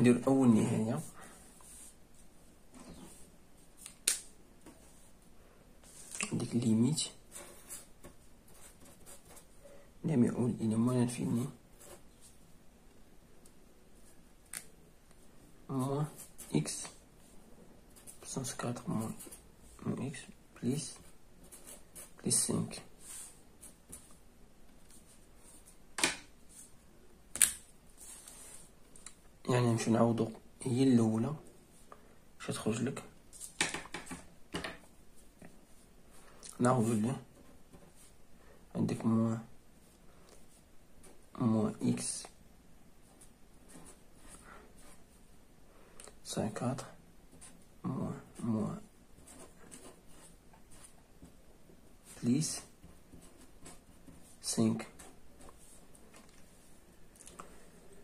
ندير اول نهاية. عندك limite لما يؤول إلى moins infini moins x puissance quatre moins x plus plus cinq يعني نمشيو نعوضو هي الأولى باش تخرج لك. نعوضو لي عندك مو مو إكس. cinquante مو مو. بليس 5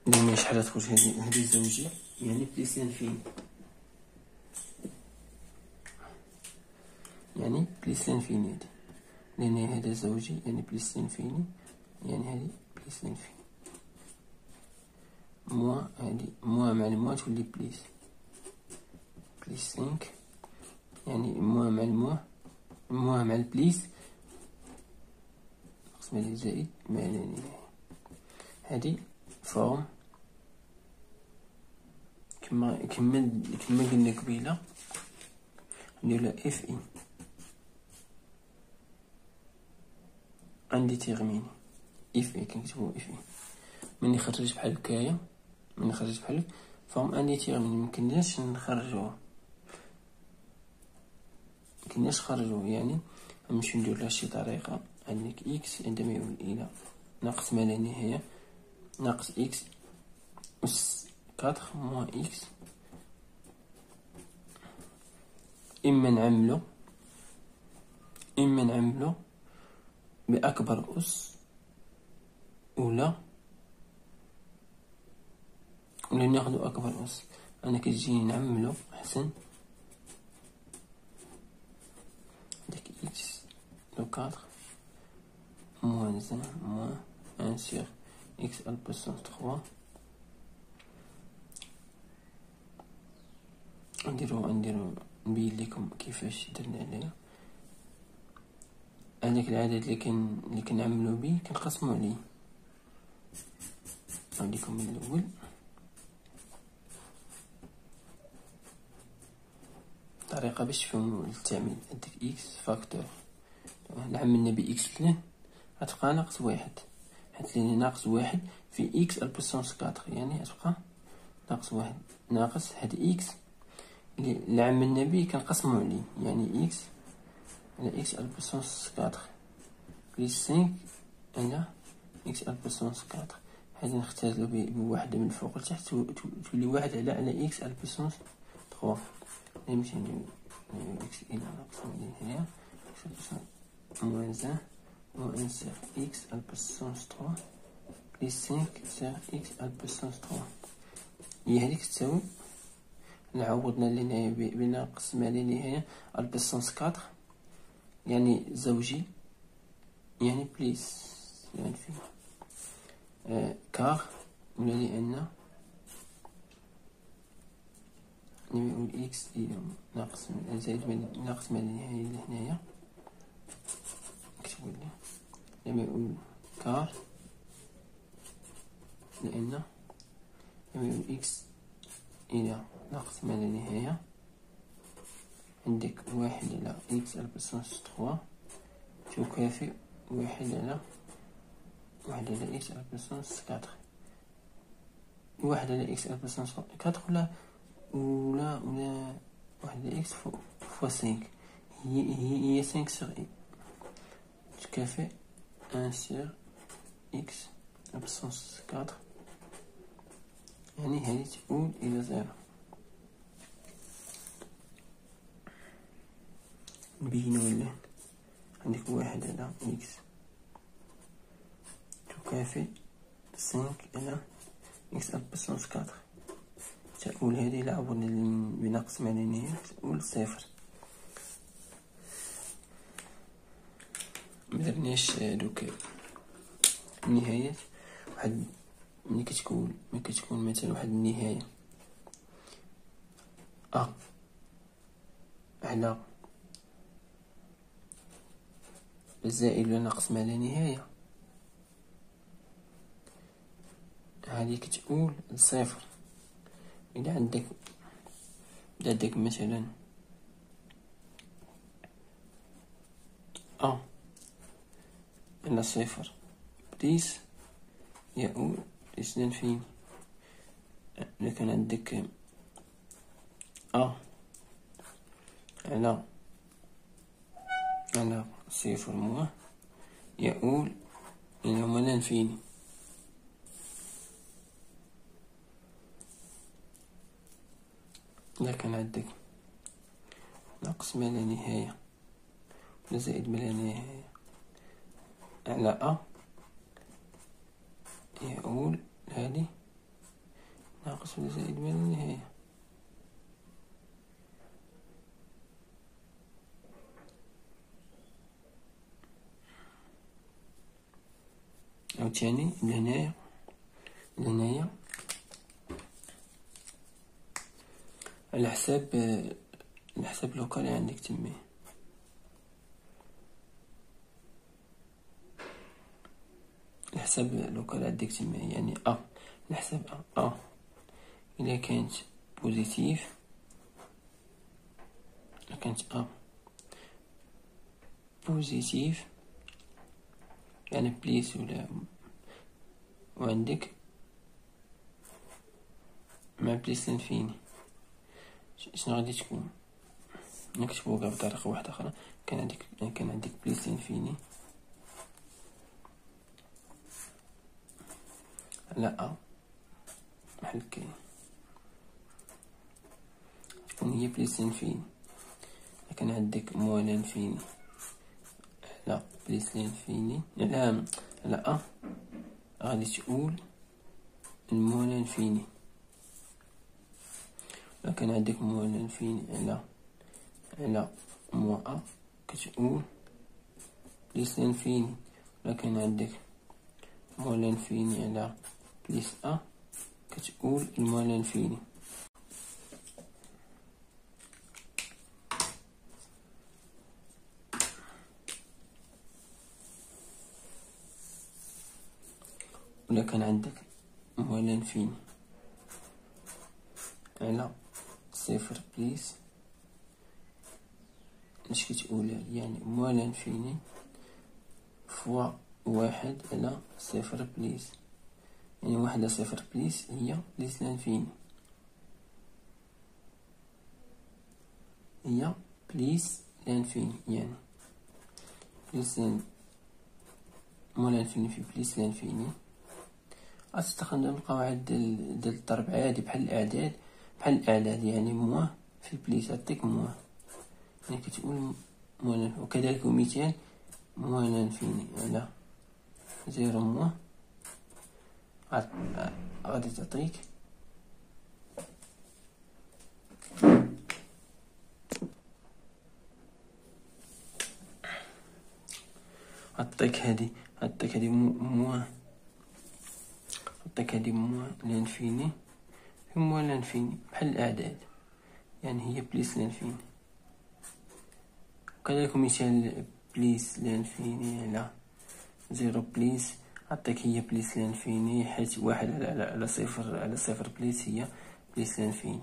يعني شحال تخرج هذه هذه زوجي يعني بليسان فين؟ يعني بليسان فين هذه لأن هذا زوجي يعني بليسان فيني يعني, يعني هذه بليسان فين؟ موا هذه موا مع الموا تولي بليس. بليس سينك يعني موا مع الموا موا مع البليس. قسم عليه زائد ما هذه فورم. كما كما كما قلنا قبيلة ندير لها اف اي عندي تيغميني اف اي كنكتبو اف اي من خرج بحال هكايا من خرج بحال فورم عندي تيغميني مكناش نخرجوها مكناش نخرجوه يعني نمشي ندير لها شي طريقة. عندك x عندما يؤول إلى ناقص ما لا نهاية ناقص x quatre moins x إما نعملو إما نعملو بأكبر أس ولا ولا ناخدو أكبر أس. أنا كتجيني نعملو أحسن. ديك إكس دو كاتخ موان زان موان أن سيغ إكس à la puissance 3 نديرو نديرو نبين لكم كيفاش درنا عليه هذاك العدد اللي كن اللي كنعملو بيه كنقسمو عليه. نعطيكم من الأول. طريقة باش تفهموا التعميد عندك x facteur عملنا ب x اثنين غتبقى ناقص واحد. حيت لي ناقص واحد في x à la puissance quatre. يعني غتبقى ناقص واحد. ناقص هاد إكس اللي عملنا بيه كنقسمو عليه يعني x على x à la puissance quatre بليس سينك على إكس البوسونس كاتر هادي نختازلو بوحدة من فوق لتحت تولي واحد على على إكس البوسونس تخوا نمشي إكس إلى ناقص هي إكس البوسونس موان زان la puissance 3 plus 5 sur x à la puissance 3 هي هذيك تساوي نعوضنا لنهاية بناقص ما لا نهاية البسونس كاتر يعني زوجي يعني بليس يعني في آه كار ولا لأن نقول إكس ناقص زائد ناقص ما لا نهاية لهنايا نكتبو لي. لما يقول كار لأن لما يقول إكس إلى ناقص ما لا نهاية. عندك واحد على إكس على تخوا. تكافئ واحد على واحد على إكس على كاتر واحد على إكس على كاتر ولا ولا ولا واحد على إكس فوا سينك هي هي هي سينك سيغ تكافئ 1 sur x absence 4 يعني هذه تؤول إلى زيرو نبينو ولا عندك واحد على إكس تكافئ سينك على إكس أبسونس كاتر تؤول هذه إلى عبرنا بنقص معنى تؤول صفر. مدرناش دوك النهايات واحد ملي كتكون ملي كتكون مثلا واحد النهاية. أ على. الزائد ولا ناقص ما لا نهاية. هذه كتقول صفر. إذا عندك عندك مثلا. أ على صفر. بليس يؤول اثنان فين إذا كان عندك أ على على صفر موان يؤول إلى هما انفيني إذا كان عندك ناقص ما لا نهاية ولا زائد ما لا. نهاية على أ يؤول هذه ناقص ولا زائد ما لا نهاية عاوتاني لهنايا. لهنايا. على حساب على حساب اللي عندك تماه اللي عندك تماه يعني أ حساب أ أ إلا كانت بوزيتيف إلا كانت أ بوزيتيف يعني بليس ولا وعندك مع plus l'infini شنو غادي تكون؟ نكتبو بطريقة واحدة أخرى. كان عندك كان عندك plus l'infini لا. كاين. تكون هي plus l'infini كان عندك moins l'infini لا plus l'infini لا لا. غادي تقول ال moins l'infini كان عندك moins l'infini على على moins كتقول plus l'infini ولا كان عندك moins l'infini على أ كتقول ال moins l'infini ولا كان عندك moins l'infini على صفر plus اش كتقول يعني moins l'infini fois واحد على صفر plus يعني واحد على صفر plus هي plus l'infini هي plus l'infini يعني. plus لأن moins l'infini في plus l'infini غتستخدم القواعد ديال ديال الضرب عادي بحال الأعداد بحال الأعداد يعني moins في ال plus عطيك moins يعني كتقول moins وكذلك مثال moins infini على zéro moins غادي تعطيك عطيك هادي عطيك هادي moins عطيك هادي moins l'infini. في moins l'infini بحال الأعداد. يعني هي plus l'infini. وكذلك مثال plus l'infini على zéro plus. عطيك هي plus l'infini حيت واحد على, على, على صفر على صفر plus هي plus l'infini.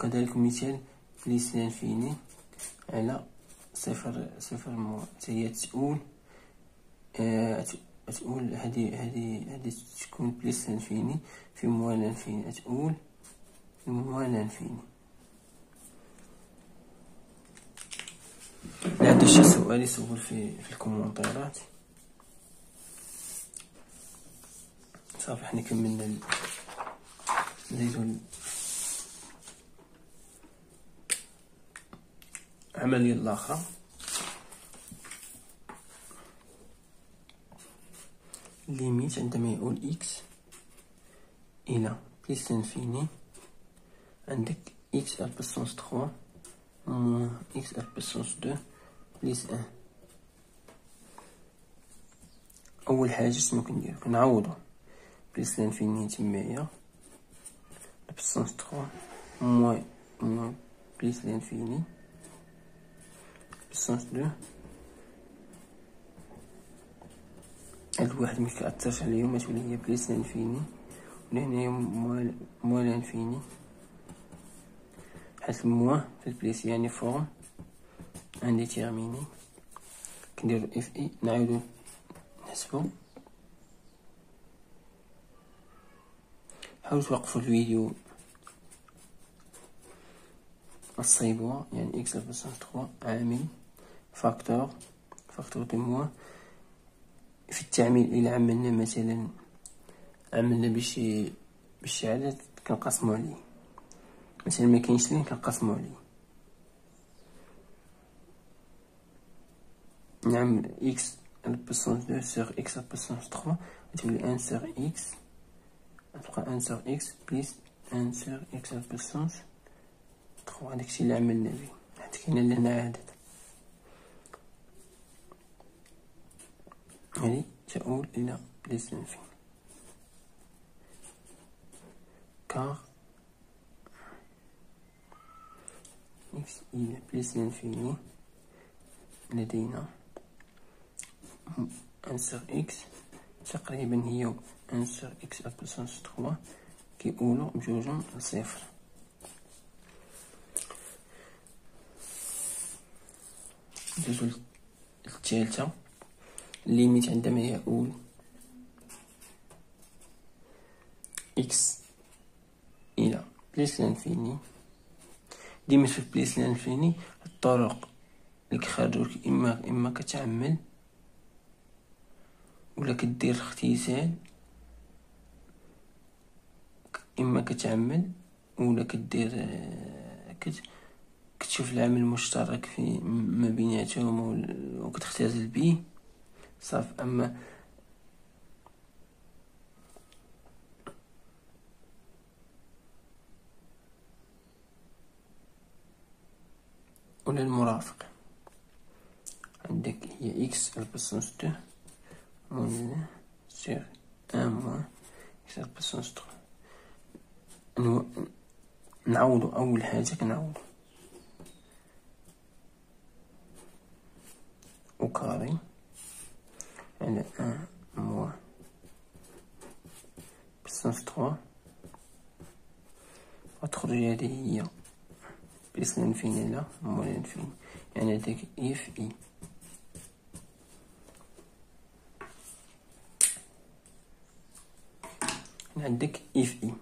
كذلك مثال plus l'infini على صفر صفر moins هي تقول آه تقول هادي هادي هادي تكون plus l'infini في moins l'infini. تقول moins l'infini. عنده شي سؤال يسول في في ال commentaire ات صافي حنا كملنا نديرو العملية الأخرى limite عندما يقول x إلى plus l'infini عندك x على puissance trois moins x على puissance deux plus un. أول حاجة شنو كنديرو؟ كنعوضو. plus l'infini تمايا puissance trois moins moins plus l'infini puissance deux هاد الواحد مكيأثرش عليهم تولي هي plus l'infini ولهنايا moins l'infini حيت ال moins في ال plus يعني forme انديتيرميني كنديرو اف اي نعاودو نحسبو حاولوا توقفوا الفيديو. الصيبوة يعني إكس بلس تخوا عامل فاكتور فاكتور دو موا. في التعميل إلى عملنا مثلا عملنا بشي بشي عدد كنقسمو عليه. مثلا ما كاينش لين كنقسمو عليه. نعمل x ال puissance deux sur x ال puissance trois تولي un sur x. تبقى un sur x plus un sur x ال puissance trois داكشي اللي عملنا به حيت كاينة لهنا عدد هادي تؤول إلى plus l'infini car. x إلى plus l'infini لدينا. un sur x تقريبا هي un sur x à puissance trois كيقولو بجوجهم لصفر ندوزو الثالثة limite عندما يؤول x إلى plus l'infini ديما في plus l'infini الطرق اللي كيخرجوك اما اما كتعمل ولا كدير اختزال إما كتعمل ولا كدير آه، كت كتشوف العمل المشترك في ما بيناتهم وكتختزل به صاف أما ولا المرافق. عندك هي إكس البسونس دو مون سير ان موان إكس البسونس 3 نعوضه أول حاجة كنعوضه وكاري على يعني أن موا. بسنس تخوا غتخرج هادي هي بس لنفين لا مو لنفين يعني هاديك إف إي. يعني عندك إف إي.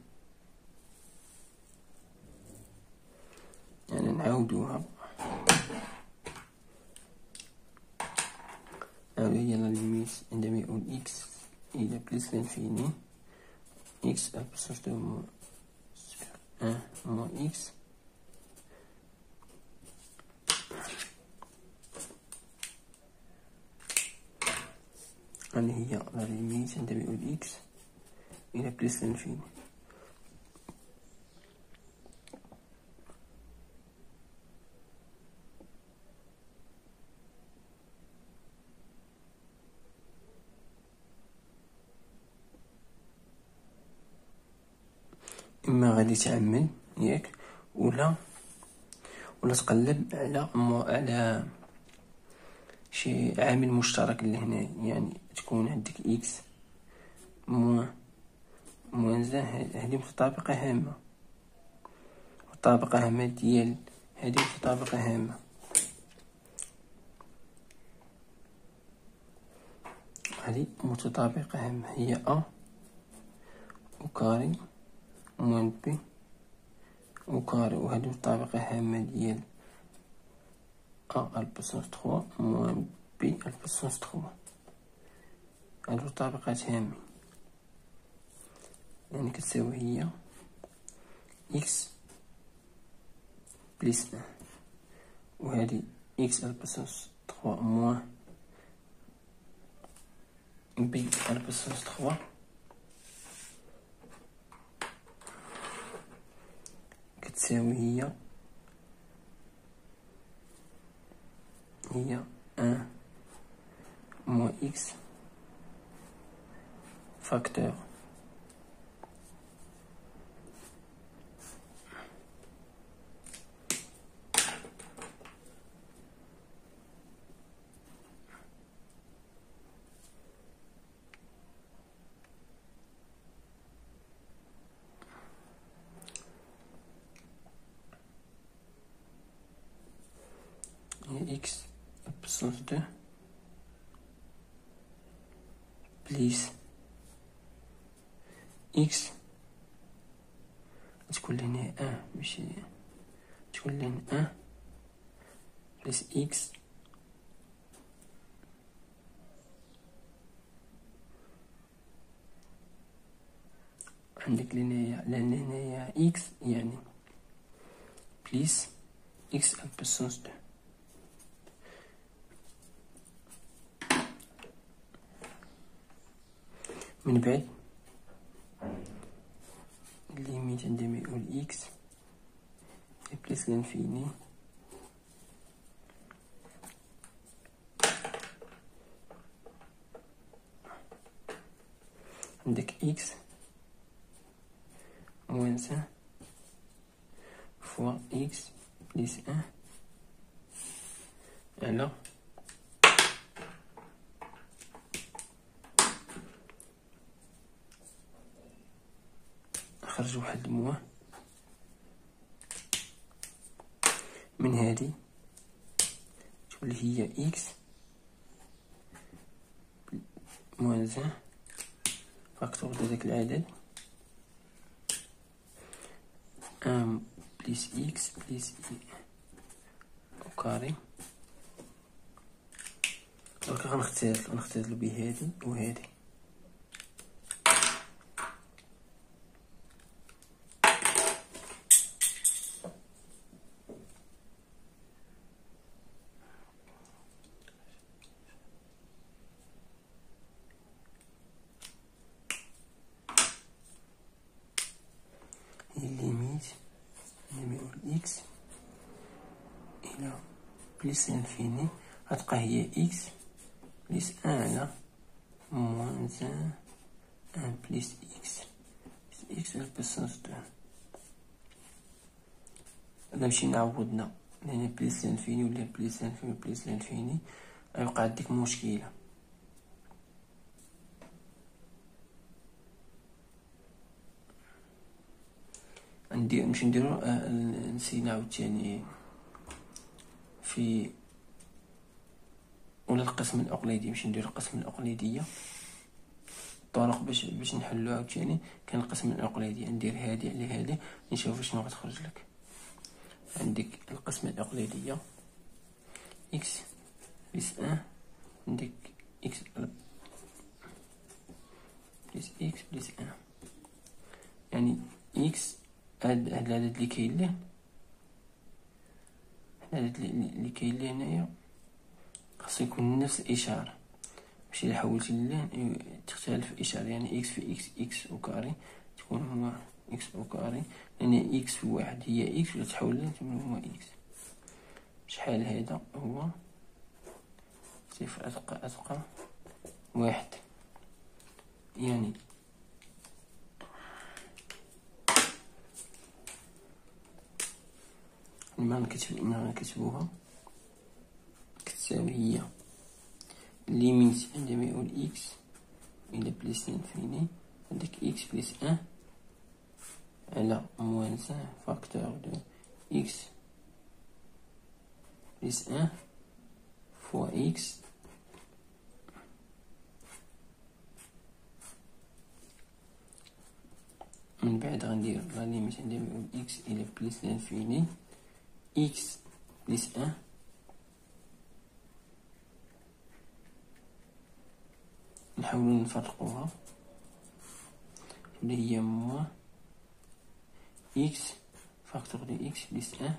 نعاودوها هذه هي la limite عندما يؤول x إلى plus l'infini x puissance deux un moins x. هذه هي la limite عندما يؤول x إلى plus l'infini تعمل ياك؟ ولا؟ ولا تقلب على على شي عامل مشترك لهنا يعني تكون عندك x moins moins un هادي متطابقة هامة. متطابقة هامة ديال هادي متطابقة هامة. هادي متطابقة هامة. هي a au carré moins b au carré وهادو الطابقة هامة ديال a ال puissance trois moins b ال puissance trois هادو طابقات هامة يعني كتساوي هي x plus un وهادي x ال puissance trois moins بي البسونس تخوا كتساوي هي هي ان موان إكس فاكتور x puissance deux plus x تكون لنا un ماشي تكون لنا un plus x عندك لهنايا لأن هنايا x يعني plus x puissance deux من بعد limite عندما يؤول x plus l'infini عندك x moins 1 fois x plus 1 alors? خرج واحد الموا من هذه؟ تولي هي إكس moins facteur ديال العدد. 1 plus x plus x au carré donc غنختار غنختار بهادي وهادي بليس انفيني غتبقى هي إكس بليس ان على موان ان ان بليس إكس إكس البسنس دو الا مشينا عوضنا لأن بليس لانفيني ولا بليس لانفيني بليس لانفيني غيوقع عندك مشكله ندير نمشي نديرو آه، نسينا عاوتاني في ولا القسم الأقليدي باش ندير القسم الاقليديه الطرق باش باش نحلو عاوتاني. كان القسم الأقليدي ندير هادي على هادي نشوف شنو غتخرج لك. عندك القسمة الإقليدية x plus un عندك x بلس إكس بلس أن يعني إكس هاد العدد اللي كاين ليه. اللي كاين ليه هنايا. خاصو يكون نفس الإشارة. ماشي إلا حولتي لله تختلف الإشارة يعني إكس في إكس إكس أو كاري تكون هو إكس أو كاري لأن إكس في واحد هي إكس ولا تحول تكون هو إكس. شحال هذا هو؟ صفر أتقى أتقى واحد. يعني نكتب ما نكتبوها كتساوي هي limite عندما يؤول x إلى plus infini عندك x plus un على moins facteur de x plus un fois x من بعد غندير la limite عندما يؤول x إلى plus l'infini x plus un نحاولو نفرقوها. اللي هي moins x facteur de x plus 1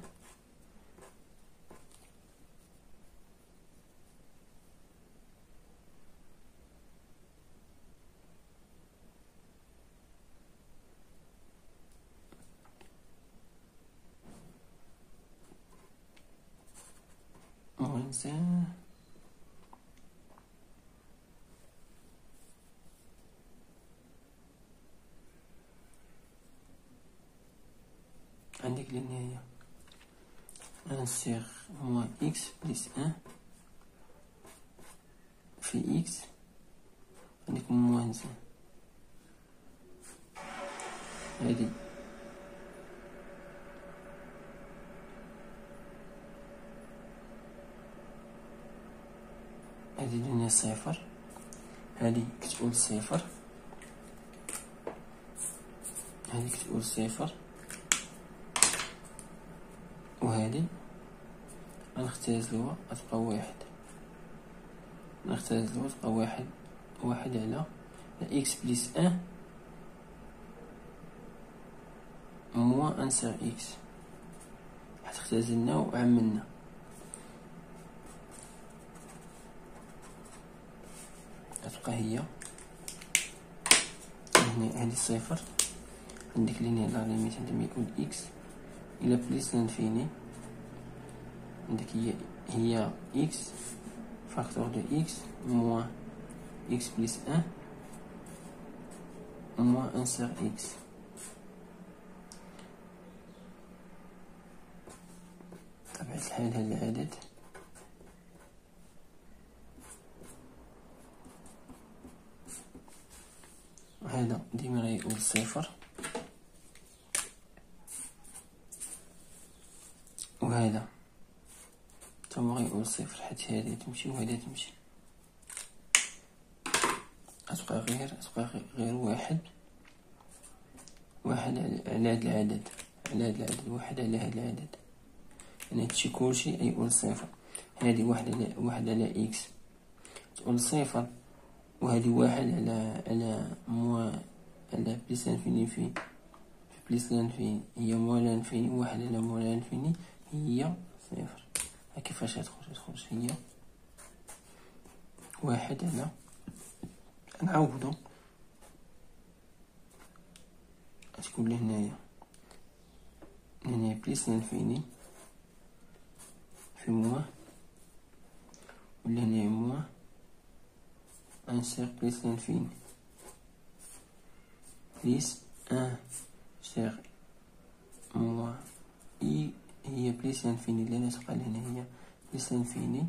moins 1 عندك للنهاية ان سيغ موان بليس ان في إكس عندك موان زان هادي هادي لنا صفر هادي كتقول صفر هادي كتقول صفر وهادي غنختازلوها غتبقى واحد. نختازلوها تبقى واحد. واحد على x plus un moins un sur x حيت اختزلنا وعملنا. تبقى هي. هنا هادي صفر. عندك لهنايا la limite عندما يؤول x إلى plus l'infini عندك هي هي x facteur de x moins x plus un moins un sur x بطبيعة الحال هذا العدد. هذا ديما غيقول صفر وهذا ثم غيقول صفر حيت هذه تمشي وهذه تمشي. غتبقى غير غتبقى غير واحد. واحد على هاد العدد على هاد العدد واحد على هاد العدد. يعني هادشي كلشي يقول صفر. هادي واحد على واحد على إكس. تقول صفر وهذه واحد على على moins على plus l'infini في plus l'infini هي moins l'infini واحد على moins l'infini هي صفر. كيفاش غتخرج تخرج هي؟ واحد على نعوضو غتكون لهنايا. هنايا plus l'infini في موا. ولا هنايا موا. cercle plus l'infini plus un cercle moins i هي بليس لانفيني اللي أنا تبقى لهنا هي بليس لانفيني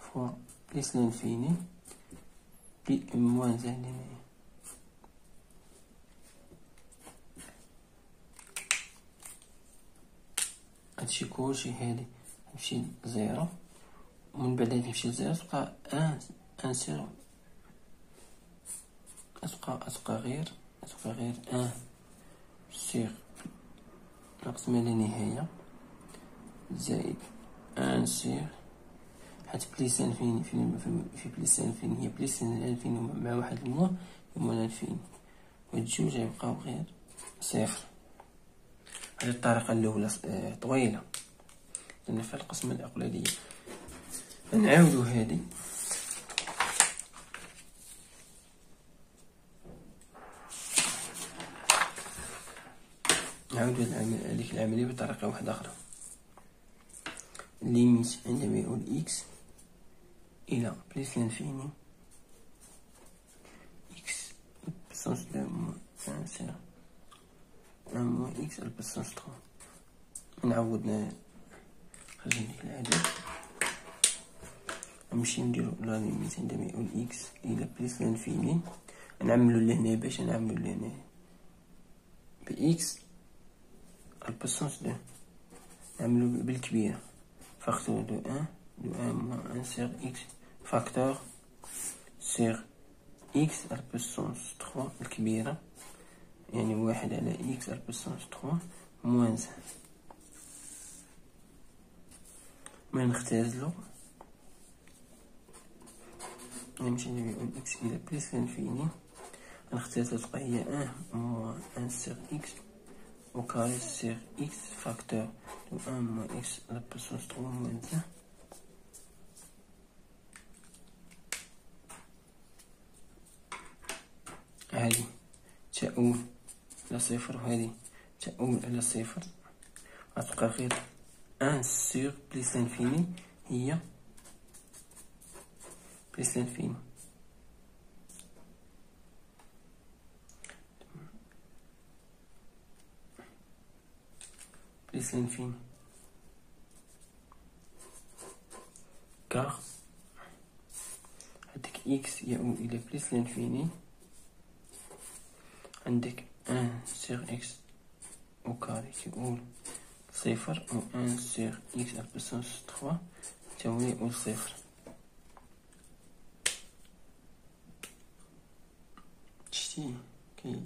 فوا بليس لانفيني بي موان زائد هنايا هادشي كلشي هادي. تمشي زيرو ومن بعد تمشي لزيرو تبقى ان ان سيرو أتبقى أتبقى غير أتبقى غير أن سيغ ناقص ما لا نهاية. زائد أن سيغ حيت بليس انفيني في في بليس انفيني هي بليس انفيني مع واحد الموا يما الانفيني وهاد الجوج غيبقاو غير صفر. هذه الطريقة الأولى طويلة. لأن في القسمة الأقلالية نعاودو هادي. نعاود هذيك العملية بطريقة واحدة أخرى. limite عندما يؤول x إلى plus l'infini x puissance deux moins un sur un moins x نعاود نخرج هذيك العدد نمشي نديرو la limite عندما يؤول x إلى plus l'infini نعملو لهنا باش نعملو لهنا ب x ال puissance deux نعملو بالكبيرة facteur de un de un moins un sur x facteur sur x ال puissance trois الكبيرة يعني واحد على x ال puissance trois moins un ما نختازلو نمشي نقول x إلى plus l'infini نختازلو تبقى هي un moins un sur x au carré sur x facteur de 1 moins x à la puissance 3 moins 1. هذه تؤول إلى صفر وهذه تؤول إلى صفر غتبقى غير un sur plus l'infini هي plus l'infini plus l'infini car عندك x يؤول إلى plus l'infini عندك un sur x au carré يؤول صفر أو un sur x أو ال puissance 3 تساوي أو صفر شتي كي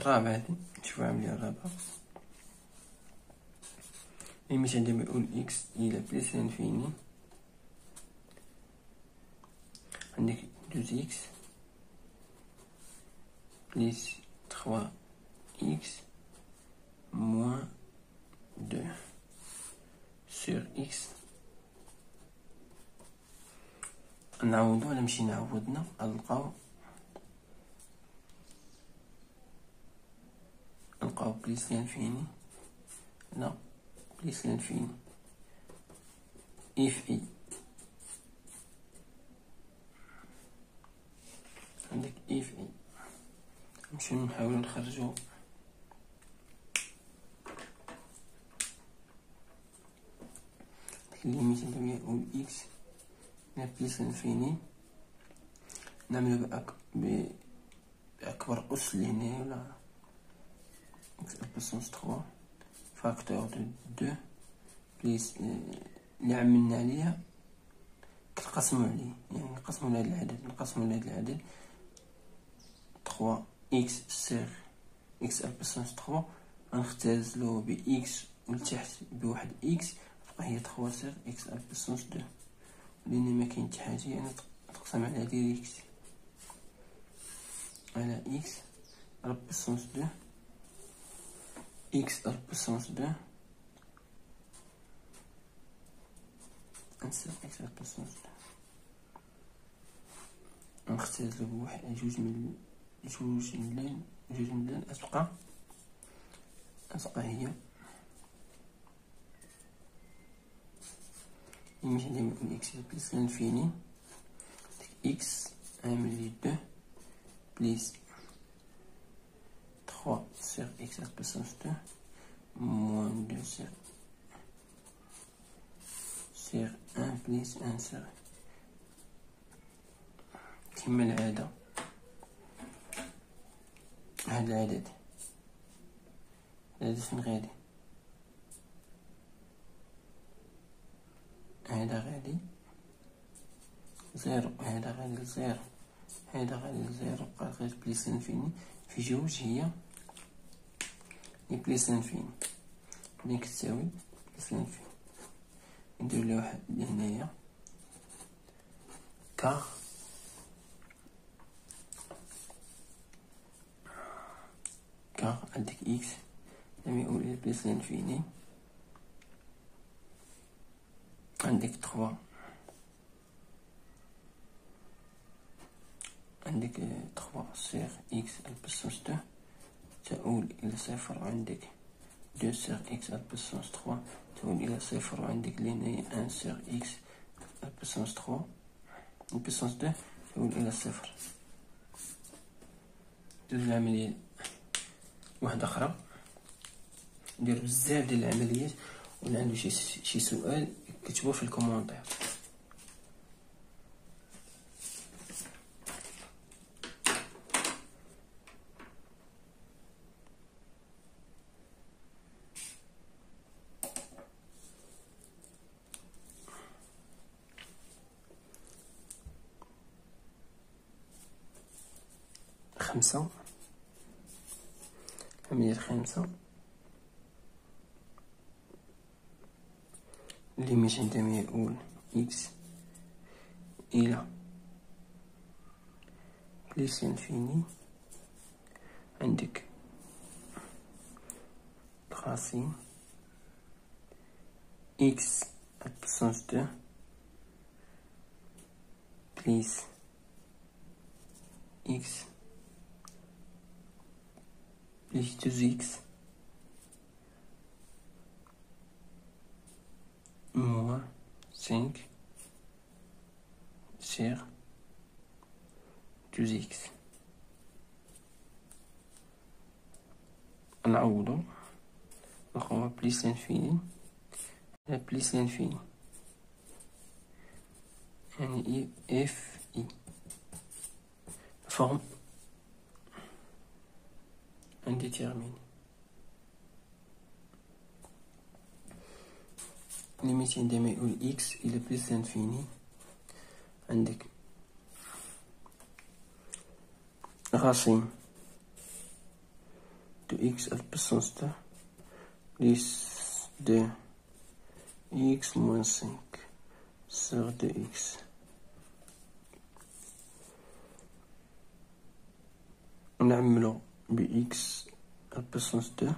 الرابعة هادي شوف العملية الرابعة limite عندما يؤول x إلى plus l'infini عندك deux x plus trois x moins 2 sur x. نعوضو ولا مشي نعوضنا نلقاو plus l'infini لا plus l'infini FI عندك اي نمشيو نحاولو نخرجو. limite عندما يؤول x plus infini نعملو بأك... بأكبر أس لهنايا ولا إكس بوسونس تخوا فاكتور دو دو بليس اللي عملنا عليها كتقسمو عليه يعني نقسمو لهاد العدد نقسمو لهاد العدد تخوا إكس سيغ إكس بوسونس تخوا غنختازلو بإكس ولتحت بواحد إكس هي تخوا سيغ إكس على بوسونس دو لأن مكاين حتى حاجة يعني تقسم على ديريكت على على بوسونس دو إكس على بوسونس دو نسيغ إكس على دو نختازلو بواحد جوج من جوج ملان جوج ملان أتبقى أتبقى هي Imaginez x plus l'infini. x 1 millier 2 plus 3 sur x à la puissance 2 moins 2 sur, sur 1 plus 1 sur كما العادة هاد العدد العدد فين غادي هذا غادي zéro هذا غادي ل zéro هذا غادي ل zéro بقى غير plus infini في جوج هي plus infini ملي كتساوي plus infini ندير لها واحد لهنايا. car. car عندك x. لما يؤول plus infini عندك trois. عندك trois sur x à la puissance deux تؤول إلى صفر وعندك deux sur x à la puissance trois تؤول إلى صفر وعندك لهنايا أن سيغ إكس البسونس تخوا البسونس دو تؤول إلى صفر. دوز العملية واحدة أخرى. ندير بزاف ديال العمليات. ولا عنده شي شي سؤال كتبوه في ال commentaire خمسة. عملية خمسة. limite عندما يؤول x. إلى. plus infini. عندك. racine x puissance deux بليس. إكس. بليس دوز إكس moins 5 sur. 2x نعوضو نلقاو بليس لانفيني على plus l'infini يعني I F I forme indéterminée. Limite عندما يؤول x إلى plus l'infini عندك racine de x à la puissance 2 plus de x moins 5 sur 2x نعملو ب x à la puissance deux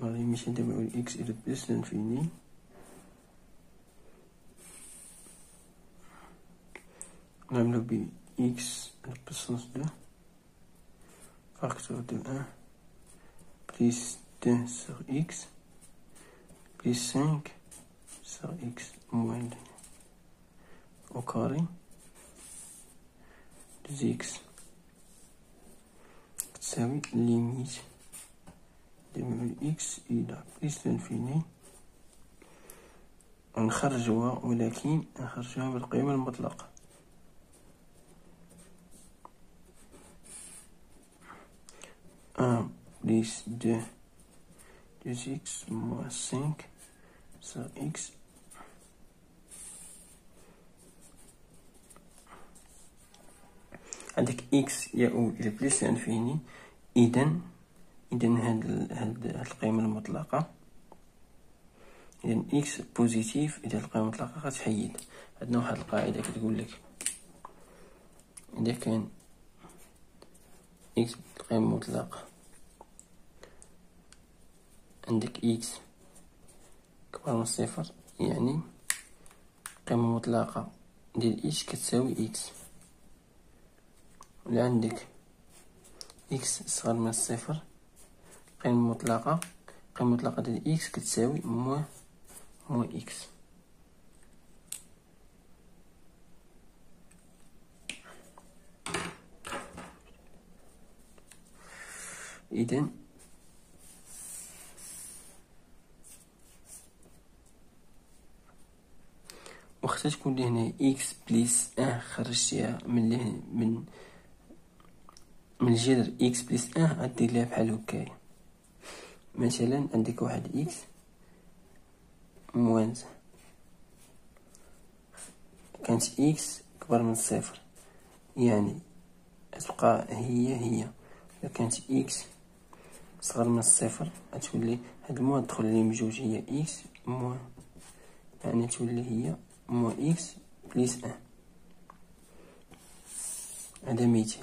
غادي نمشي نديرو x إلى plus l'infini نعملو ب x à la puissance deux facteur de un plus deux sur x plus cinq sur x moins au carré de x. تساوي limite من x إلى plus l'infini نخرجوها ولكن نخرجوها بالقيمة المطلقة. un plus deux x moins cinq sur x عندك x يؤول إلى plus l'infini إذا إذا هاد هاد القيمة المطلقة. إذا x positif إذا القيمة المطلقة غتحيد. عندنا واحد القاعدة كتقول لك. إذا كان x القيمة المطلقة. عندك x كبر من الصفر يعني القيمة المطلقة ديال إكس كتساوي إكس. ولا عندك x صغر من الصفر القيمة المطلقة القيمة المطلقة ديال x كتساوي moins moins x إذا وقت تكون لي هنا x plus un خرجتيها من لهنا من من الجذر x plus un غدير ليها بحال هكايا مثلا عندك واحد x moins كانت x كبر من الصفر يعني تبقى هي هي. إذا كانت x صغر من الصفر غتولي هاد ال moins تدخل عليهم بجوج. هي x moins يعني تولي هي moins x plus un هذا مثال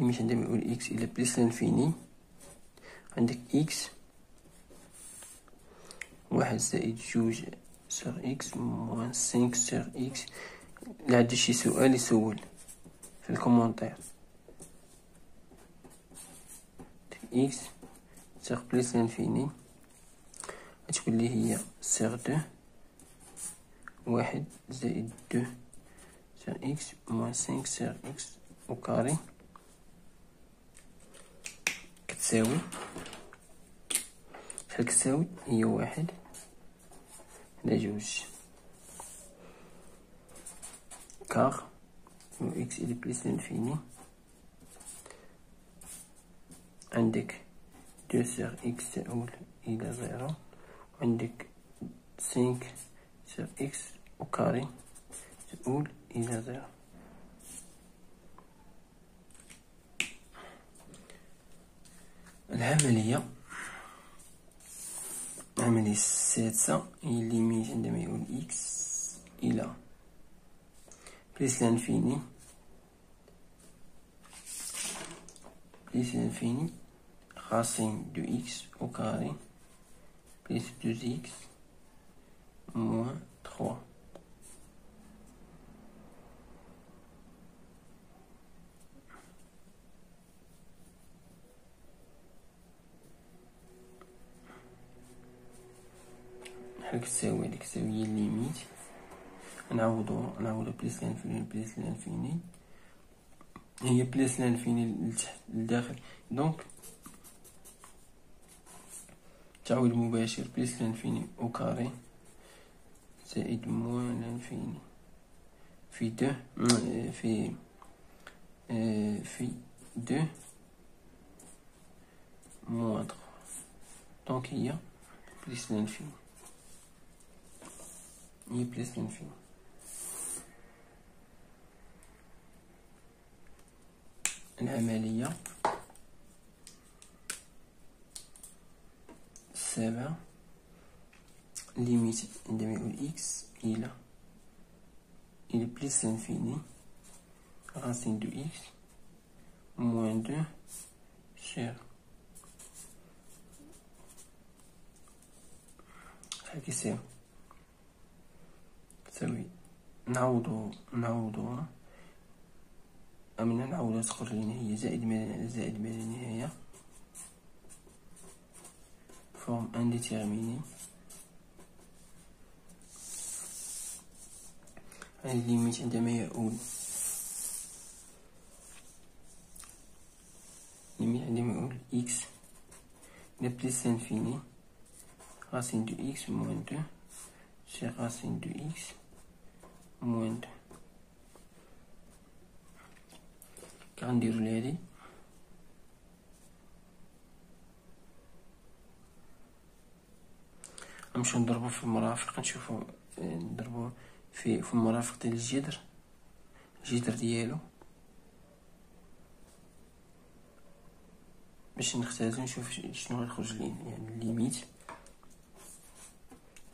مش عندما يؤول x إلى plus l'infini عندك x واحد زائد جوج sur x moins cinq sur x إلا عندي شي سؤال يسول في ال commentaire x sur plus l'infini غتولي هي sur deux. واحد زائد deux sur x moins cinq sur x au carré كتساوي شحال كتساوي هي واحد على جوج. car و x إلى plus l'infini. عندك deux sur x تؤول إلى zéro. عندك cinq sur x au carré تؤول إلى zéro. العملية. العملية السادسة هي limite عندما يؤول x إلى بليس لانفيني بليس لانفيني racine de x au carré plus 2x moins 3. شحال كتساوي هاديك كتساوي هي ال limite نعوضو نعوضو plus l'infini plus l'infini هي plus l'infini لتحت لداخل donc تعويض مباشر plus l'infini au carré زائد moins l'infini في deux في في deux moins donc هي plus l'infini هي plus l'infini العملية السابعة limite عندما يؤول x إلى إلى plus l'infini racine de x moins 2 sur شحال كيساوي تساوي نعوضو نعوضو أمنا نعوضو لنا هي زائد ما زائد ما la forme indéterminée هذه limite عندما يؤول limite عندما يؤول x. إلى plus l'infini racine de x moins 2 sur racine de x. 2 كغنديرو لهادي نمشيو نضربو في المرافق نشوفو نضربو في في المرافق ديال الجذر الجذر ديالو باش نختازو نشوف شنو غيخرج لينا يعني ال limite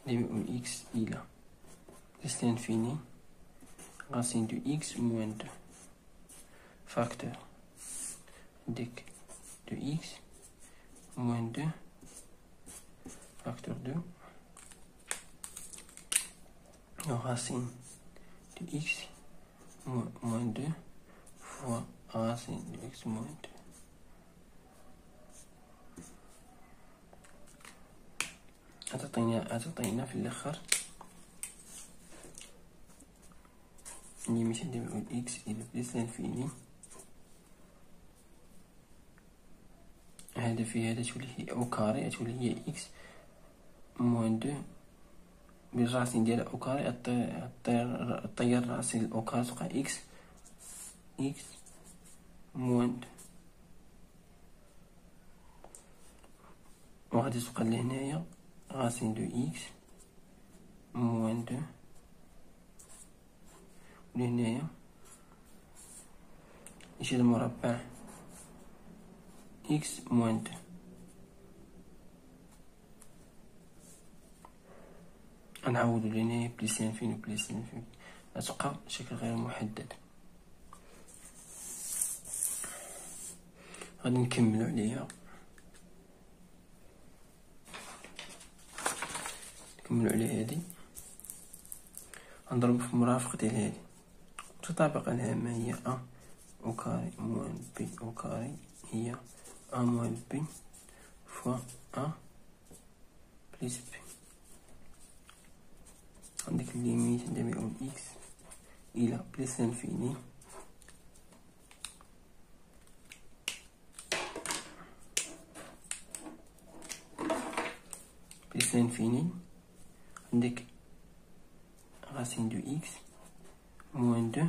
limite x إلى plus l'infini racine de x moins 2 facteur ديك de x moins 2 facteur 2 racine de x moins 2 fois racine de x moins 2 هتعطينا هتعطينا في الاخر limite عندما يؤول x إلى plus l'infini هذا في هذا تولي هي أو كاري تولي هي إكس موان دو بالراسين ديال أو كاري الطير الراسي الاو كاري تبقى إكس إكس موان دو وغادي تبقى لهنايا racine de x moins 2 ولهنايا يشد المربع؟ X moins 2 غنعوضو لهنايا plus l'infini plus l'infini غتبقى شكل غير محدد. غادي نكملو عليها. نكملو على هادي. غنضربو في مرافق ديال هادي. تطابق الهامة هي a au carré moins b au carré هي a moins b fois a plus b. عندك ال limite يؤول x إلى plus l'infini. بليس إنفيني. عندك racine de x. moins 2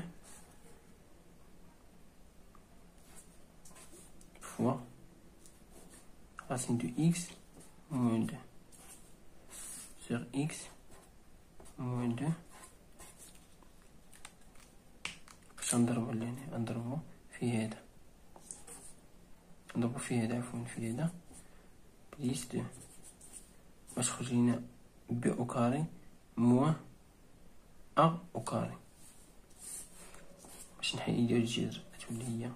fois. Racine de x. Moins 2 sur x. Moins 2 باش نضربو لهنا نضربو في هذا نضربو في هذا عفوا في هذا بليس دو باش تخرج لينا ب au carré. Moins أ au carré. باش نحيدو الجذر تولي هي.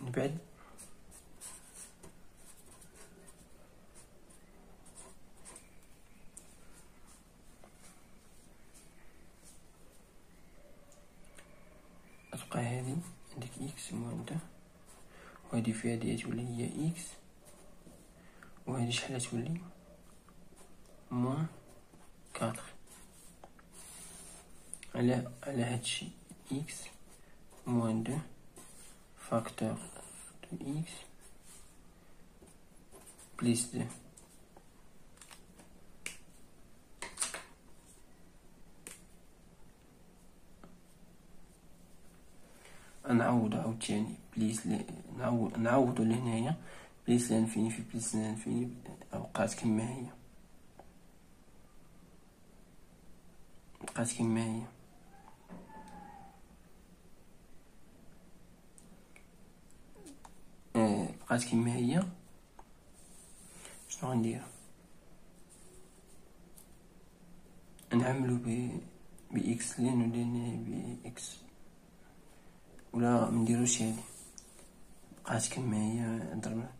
من بعد. تبقى هذه عندك moins deux وهذه في هذه تولي هي x وهادي شحال تولي moins quatre على على هادشي x moins deux facteur de x plus deux. نعوض عاوتاني plus نعوض نعوضو لهنايا plus l'infini في plus لانفيني بقات كما هي. بقات كما هي آه، بقات كما هي شنو غندير نعملو ب بإكس لين ولين بإكس ولا منديروش هادي بقات كما هي ضربنا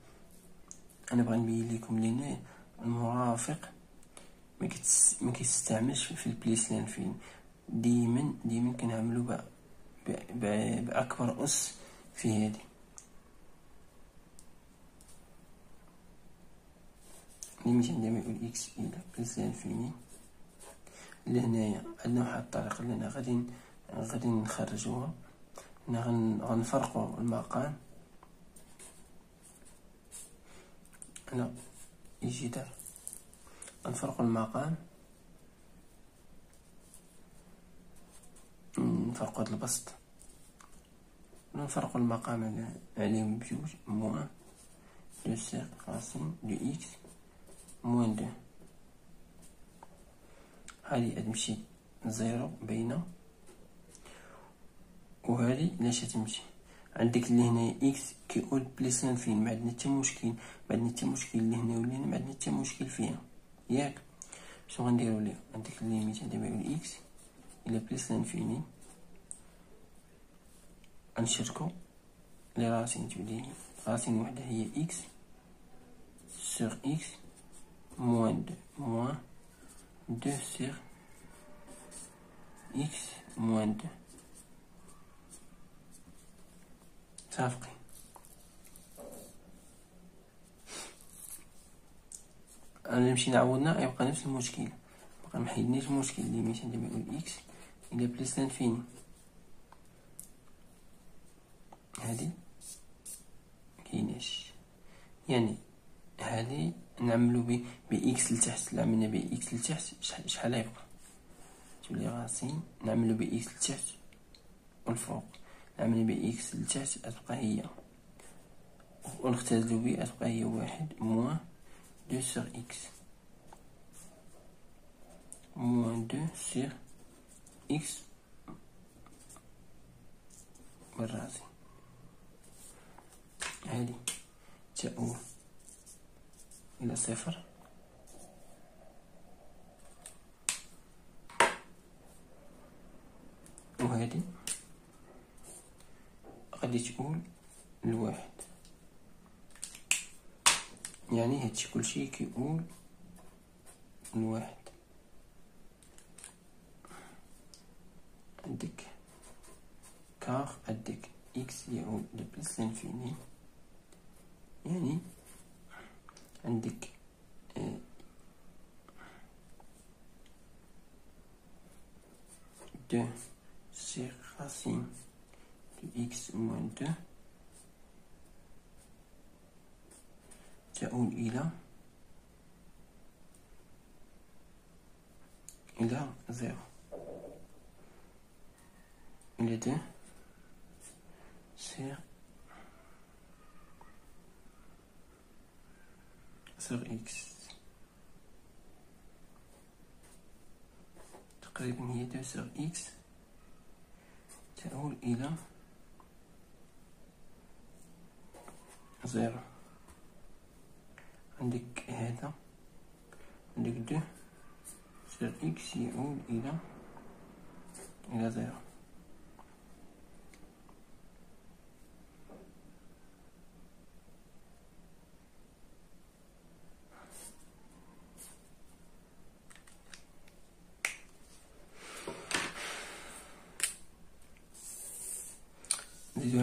أنا بغا نبين لكم لأن المرافق ما كيستعملش في البليس لأن فين ديما ديما كنعملو. باكبر اس في هادي limite عندما يؤول x إلى plus l'infini لهنايا عندنا واحد الطريقة لنا غادي غادي نخرجوها. غنفرقو المقام. هنا يجي غنفرقو المقام. نفرقو هاد البسط. نفرقو المقام عليهم بجوج. moins deux sur racine de x. moins deux هادي غتمشي زيرو بينا وهذه لاش تمشي؟ عندك اللي هنا x كيؤول plus l'infini؟ ما عندنا حتى مشكل. ما عندنا حتى مشكل. اللي هنا ولا ما عندنا حتى مشكل فيها. ياك. شنو غنديرو ليه؟ عندك ال limite عندما يؤول x إلى plus l'infini غنشركو les racines تولي racine وحده هي x sur x moins deux moins deux sur x moins deux متفقين أنا نمشي نعوضنا يبقى نفس المشكل بقى محيدنيش المشكل اللي مشي عندما يؤول x إلى plus l'infini هادي كايناش. يعني هادي نعملو ب ب x لتحت. لا عملنا ب x لتحت شحال يبقى تولي racine نعملو ب x لتحت والفوق نعمل ب x لتحت أتبقى هي. ونختزلو بي أتبقى هي واحد moins deux sur x. moins deux sur x بالراسي هادي. تؤول إلى صفر. وهادي غادي تؤول لواحد. يعني هادشي كلشي كيؤول لواحد. عندك car عندك x يؤول ل plus l'infini يعني عندك deux sur racine x moins 2 تؤول إلى إلى zéro إلى deux sur sur x تقريبا هي deux sur x تؤول إلى زيرو عندك هذا عندك دو سير إكس يعود إلى إلى زيرو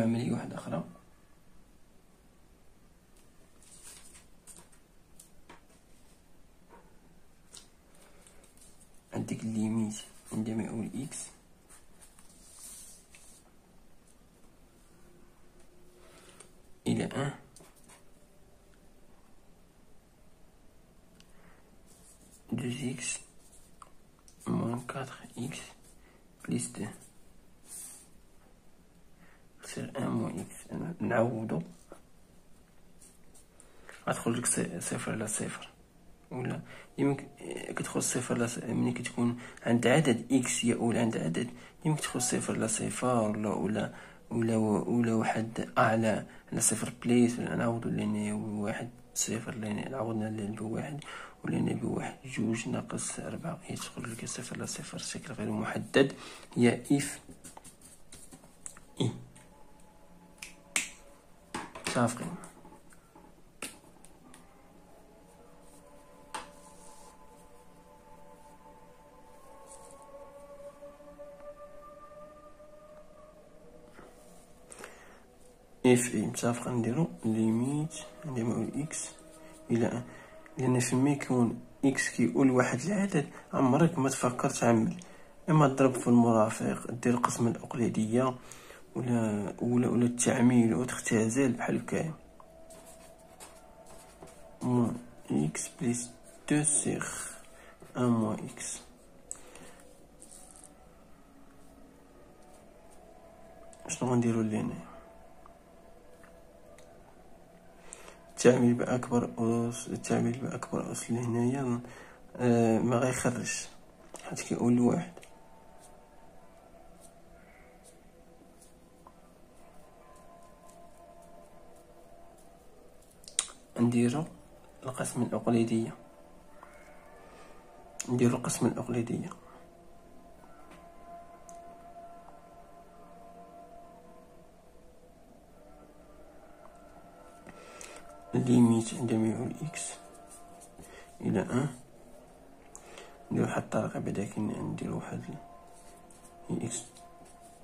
عملية واحدة أخرى عندك ال limite عندما يؤول x إلى un. deux x moins quatre x بليس 2. نعوضو غتخرج لك صفر على صفر. ولا يمكن كتخرج صفر على ملي كتكون عند عدد إكس يؤول عند عدد يمكن تدخل صفر على صفر ولا ولا ولا ولا واحد أعلى على صفر بليس ولا نعوضو لأن واحد صفر لأن عوضنا بواحد ولان بواحد جوج ناقص ربعة هي تدخل لك صفر على صفر شكل غير محدد. هي اف متفقين اف اي متفق نديرو. ليميت نقول إكس إلى أن. لأن فيما يكون x كيؤول واحد العدد عمرك ما تفكر تعمل أما تضرب في المرافق دير القسمة الاقليدية ولا ولا ولا التعميل وتختزل بحال هكايا moins x plus deux sur un moins x شنو غنديرو لهنايا التعميل بأكبر أس التعميل بأكبر أس لهنايا آه ما غيخرجش. حيت كيقول واحد. نديرو القسم الأقليدية. نديرو القسم الأقليدية. limite عندما يؤول x إلى un. ندير واحد الطريقة بعدا كي ندير واحد x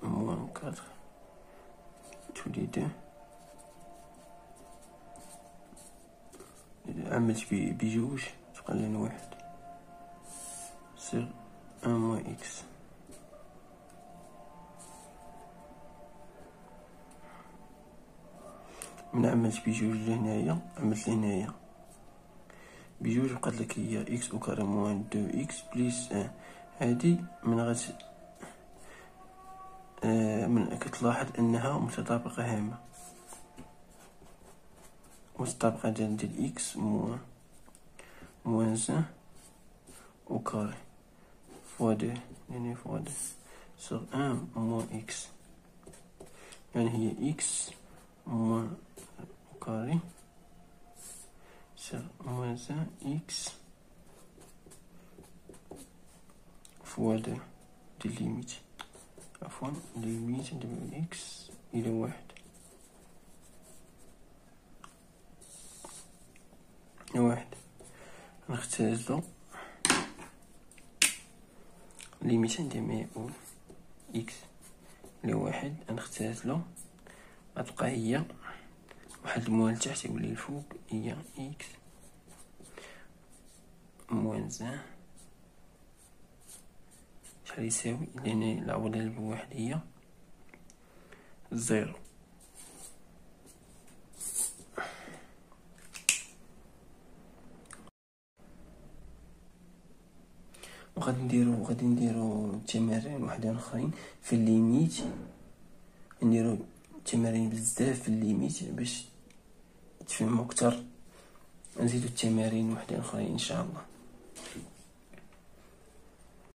moins quatre تولي deux عملت بجوج تبقى لنا واحد. sur un moins x. من عملت بجوج لهنايا عملت لهنايا. بجوج بقات لك هي إكس أو كاري موان دو إكس بليس ان هادي من غت آه من كتلاحظ إنها متطابقة هامة. ديال ديال إكس موان موان زان أو كاري فوا دو يعني فوا دو سوغ ان موان إكس يعني هي إكس موان carré sur moins 1 x fois 2 دي ليميت عفوا ليميت من إكس إلى واحد. واحد. نختازلو ليميت عندما يقول إكس. لواحد نختازلو غتبقى هي واحد الموال تحت يولي الفوق هي إكس. موان زان. شحال يساوي؟ لأن العوضة بواحد هي زيرو. وغادي نديرو غادي نديرو تمارين وحدين آخرين في ال limite. نديرو تمارين بزاف في ال limite باش تفهموا أكثر نزيدو التمارين وحدين آخرين إن شاء الله.